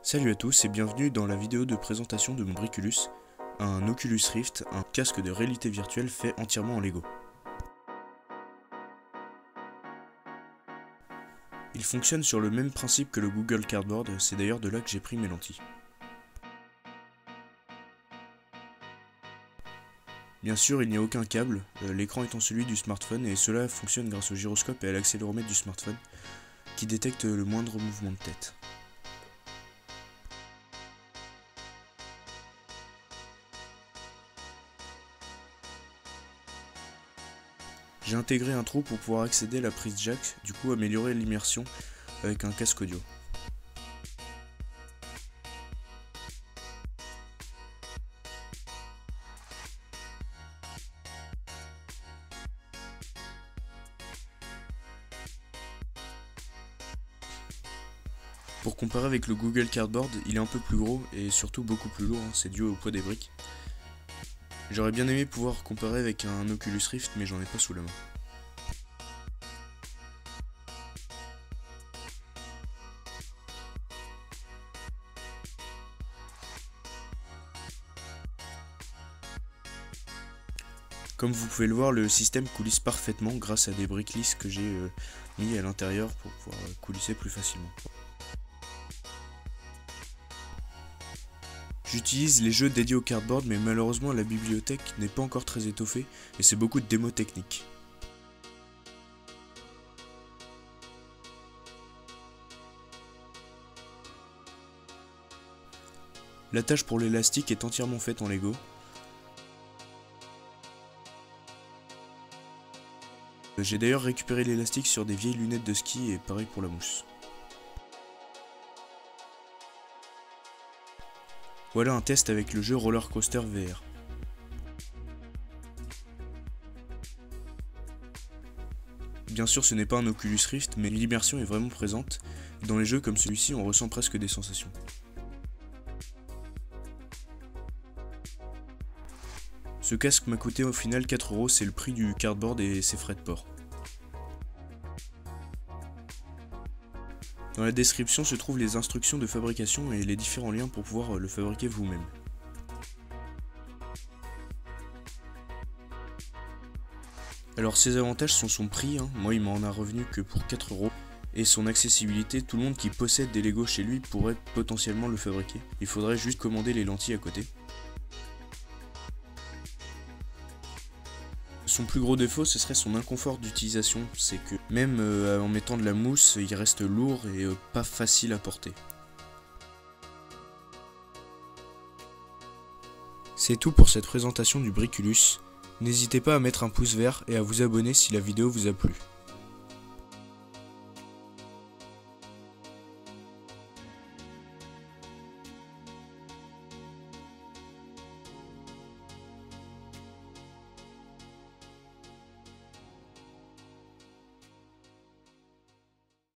Salut à tous et bienvenue dans la vidéo de présentation de mon Briculus, un Oculus Rift, un casque de réalité virtuelle fait entièrement en Lego. Il fonctionne sur le même principe que le Google Cardboard, c'est d'ailleurs de là que j'ai pris mes lentilles. Bien sûr, il n'y a aucun câble, euh, l'écran étant celui du smartphone et cela fonctionne grâce au gyroscope et à l'accéléromètre du smartphone qui détecte le moindre mouvement de tête. J'ai intégré un trou pour pouvoir accéder à la prise jack, du coup améliorer l'immersion avec un casque audio. Pour comparer avec le Google Cardboard, il est un peu plus gros et surtout beaucoup plus lourd, hein, c'est dû au poids des briques. J'aurais bien aimé pouvoir comparer avec un Oculus Rift mais j'en ai pas sous la main. Comme vous pouvez le voir, le système coulisse parfaitement grâce à des briques lisses que j'ai euh, mis à l'intérieur pour pouvoir euh, coulisser plus facilement. J'utilise les jeux dédiés au cardboard mais malheureusement la bibliothèque n'est pas encore très étoffée et c'est beaucoup de démos techniques. La tâche pour l'élastique est entièrement faite en Lego J'ai d'ailleurs récupéré l'élastique sur des vieilles lunettes de ski et pareil pour la mousse. Voilà un test avec le jeu Roller Coaster VR. Bien sûr ce n'est pas un Oculus Rift mais l'immersion est vraiment présente. Dans les jeux comme celui-ci on ressent presque des sensations. Ce casque m'a coûté au final 4 euros, c'est le prix du cardboard et ses frais de port. Dans la description se trouvent les instructions de fabrication et les différents liens pour pouvoir le fabriquer vous-même. Alors ses avantages sont son prix, hein. moi il m'en a revenu que pour 4 euros, et son accessibilité, tout le monde qui possède des Lego chez lui pourrait potentiellement le fabriquer. Il faudrait juste commander les lentilles à côté. Son plus gros défaut, ce serait son inconfort d'utilisation. C'est que même euh, en mettant de la mousse, il reste lourd et euh, pas facile à porter. C'est tout pour cette présentation du Briculus. N'hésitez pas à mettre un pouce vert et à vous abonner si la vidéo vous a plu.